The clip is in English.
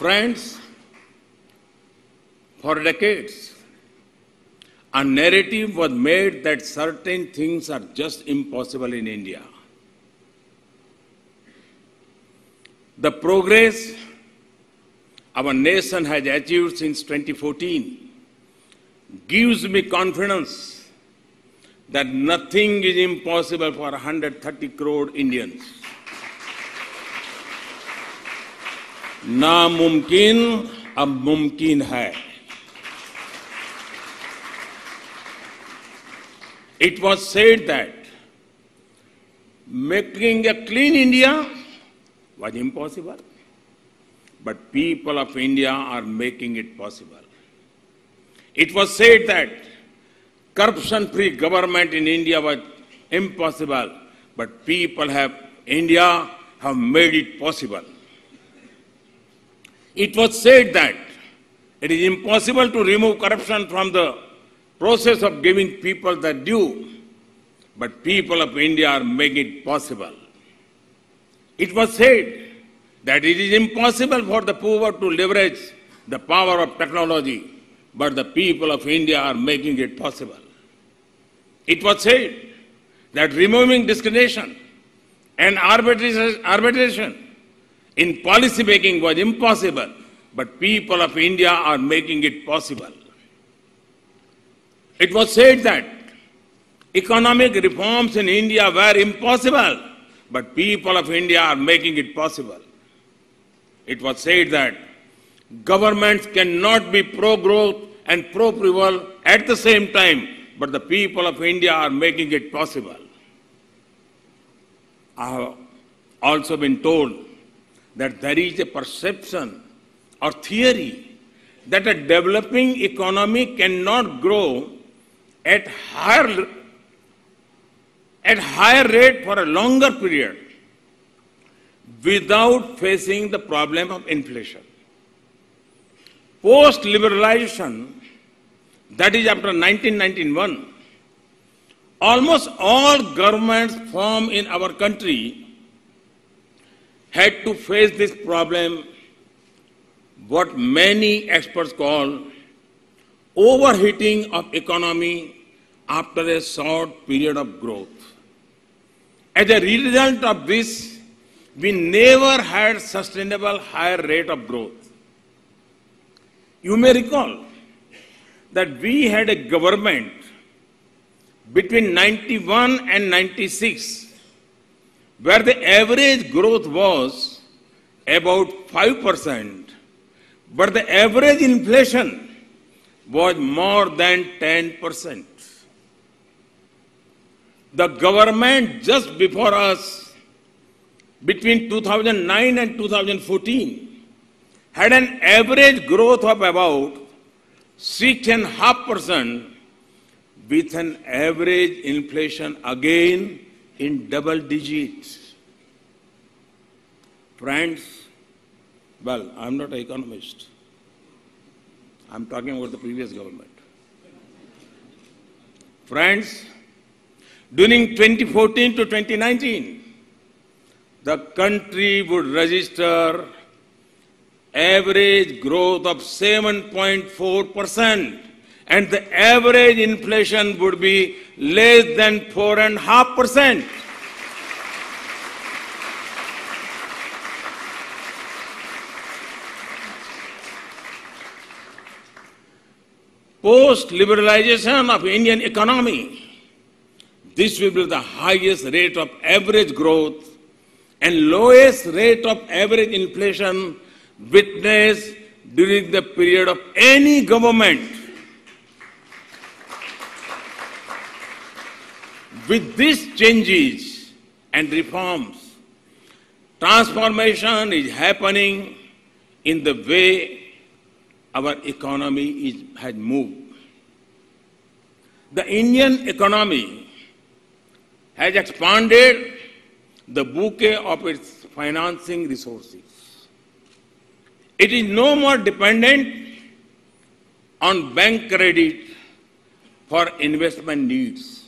Friends, for decades, a narrative was made that certain things are just impossible in India. The progress our nation has achieved since 2014 gives me confidence that nothing is impossible for 130 crore Indians. नामुमकिन अब मुमकिन है It was said that making a clean India was impossible, but people of India are making it possible. It was said that corruption-free government in India was impossible, but people have India have made it possible. It was said that it is impossible to remove corruption from the process of giving people the due, but people of India are making it possible. It was said that it is impossible for the poor to leverage the power of technology, but the people of India are making it possible. It was said that removing discrimination and arbitration in policy making was impossible, but people of India are making it possible. It was said that economic reforms in India were impossible, but people of India are making it possible. It was said that governments cannot be pro-growth and pro-prival at the same time, but the people of India are making it possible. I have also been told that there is a perception or theory that a developing economy cannot grow at higher, at higher rate for a longer period without facing the problem of inflation. Post-liberalization, that is after 1991, almost all governments formed in our country had to face this problem, what many experts call overheating of economy after a short period of growth. As a result of this, we never had sustainable higher rate of growth. You may recall that we had a government between 91 and 96 where the average growth was about 5%, but the average inflation was more than 10%. The government just before us, between 2009 and 2014, had an average growth of about 6.5% with an average inflation again in double digits. Friends, well, I'm not an economist. I'm talking about the previous government. Friends, during 2014 to 2019, the country would register average growth of 7.4% and the average inflation would be less than 4.5%. Post-liberalization of Indian economy, this will be the highest rate of average growth and lowest rate of average inflation witnessed during the period of any government. With these changes and reforms, transformation is happening in the way our economy is, has moved. The Indian economy has expanded the bouquet of its financing resources. It is no more dependent on bank credit for investment needs.